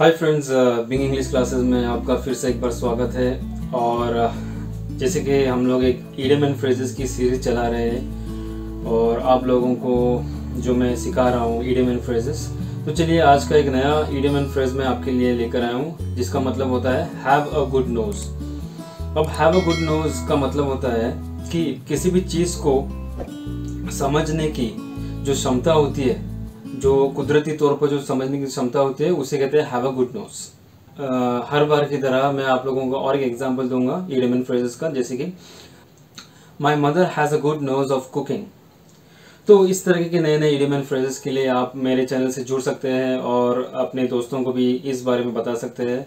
Hi friends Bing English classes में आपका फिर से एक बार स्वागत है। और uh, जैसे कि हम लोग एक ईडम एंड फ्रेजेस की सीरीज़ चला रहे हैं और आप लोगों को जो मैं सिखा रहा हूँ ईडम एंड फ्रेजेस तो चलिए आज का एक नया ईडम एंड फ्रेज मैं आपके लिए लेकर आया हूँ जिसका मतलब होता है हैव अ गुड नोज़ अब हैव अ गुड नोज़ का मतलब होता है कि किसी भी चीज़ को समझने की जो क्षमता होती है जो कुदरती तौर पर जो समझने की क्षमता होती है, उसे कहते हैं हैव अ गुड नोज़ हर बार की तरह मैं आप लोगों को और एक एग्ज़ाम्पल दूँगा ईडमन फ्रेजेस का, जैसे कि my mother has a good nose of cooking तो इस तरह के नए नए ईडमन फ्रेजेस के लिए आप मेरे चैनल से जुड़ सकते हैं और अपने दोस्तों को भी इस बारे में बता सकते हैं।